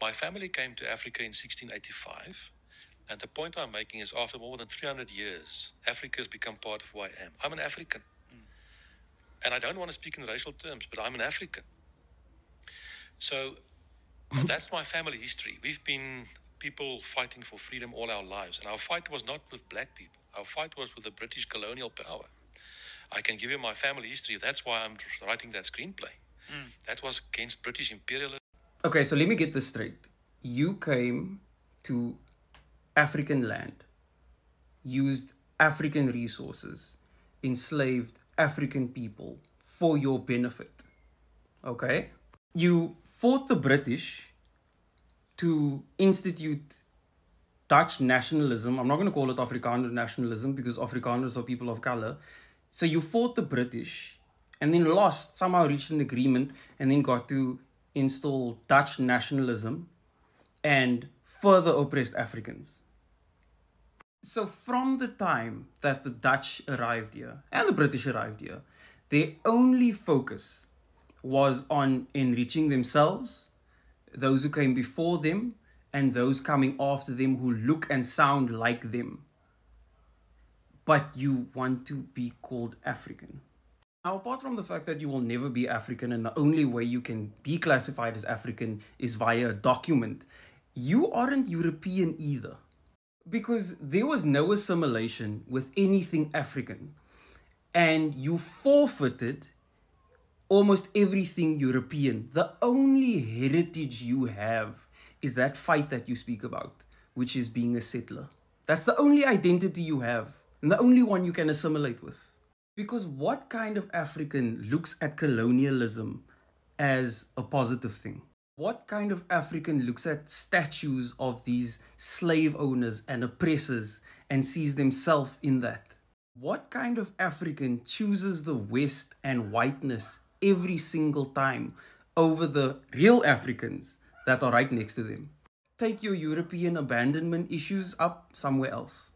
My family came to Africa in 1685. And the point I'm making is after more than 300 years, Africa has become part of who I am. I'm an African. Hmm. And I don't want to speak in racial terms, but I'm an African. So hmm. that's my family history. We've been people fighting for freedom all our lives. And our fight was not with black people, our fight was with the British colonial power. I can give you my family history. That's why I'm writing that screenplay. Hmm. That was against British imperialism. Okay, so let me get this straight. You came to African land, used African resources, enslaved African people for your benefit. Okay? You fought the British to institute Dutch nationalism. I'm not going to call it Afrikaner nationalism because Afrikaners are people of color. So you fought the British and then lost, somehow reached an agreement, and then got to install Dutch nationalism and further oppressed Africans. So, from the time that the Dutch arrived here and the British arrived here, their only focus was on enriching themselves, those who came before them, and those coming after them who look and sound like them. But you want to be called African. Now, apart from the fact that you will never be African and the only way you can be classified as African is via a document, you aren't European either. Because there was no assimilation with anything African. And you forfeited almost everything European. The only heritage you have is that fight that you speak about, which is being a settler. That's the only identity you have, and the only one you can assimilate with. Because what kind of African looks at colonialism as a positive thing? What kind of African looks at statues of these slave owners and oppressors and sees themselves in that? What kind of African chooses the West and whiteness every single time over the real Africans that are right next to them? Take your European abandonment issues up somewhere else.